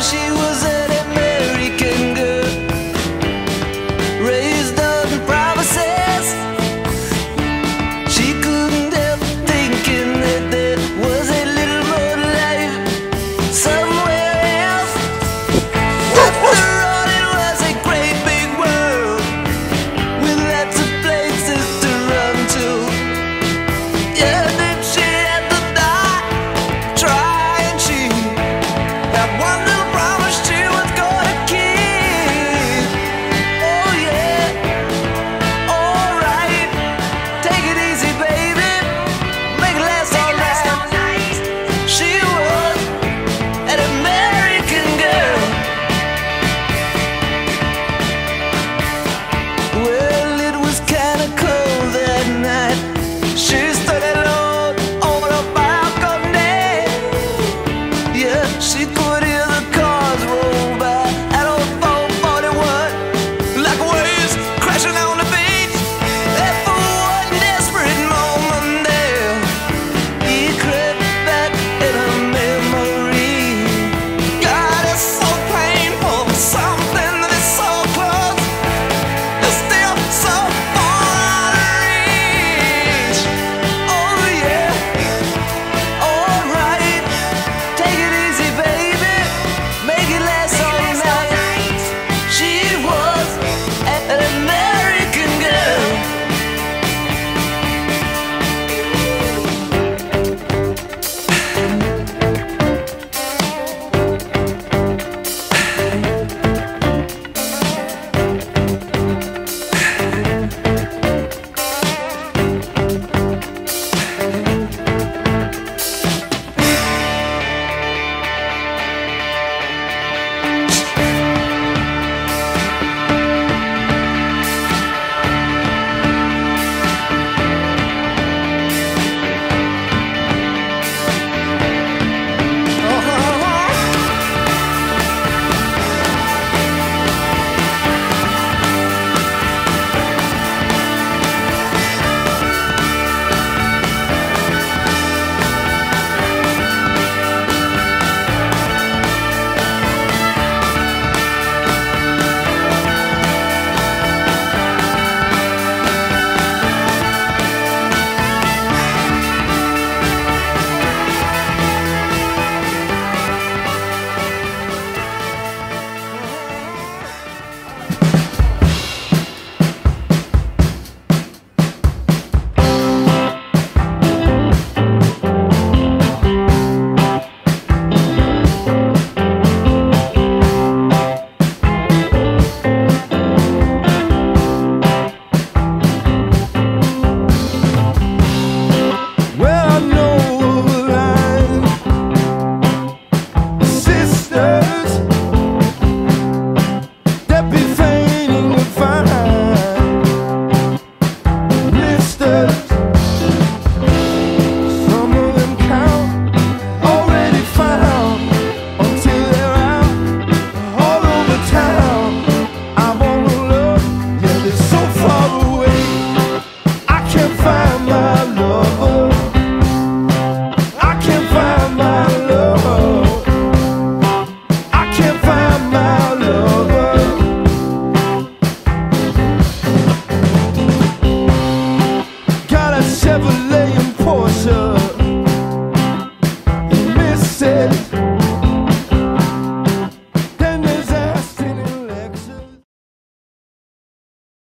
she?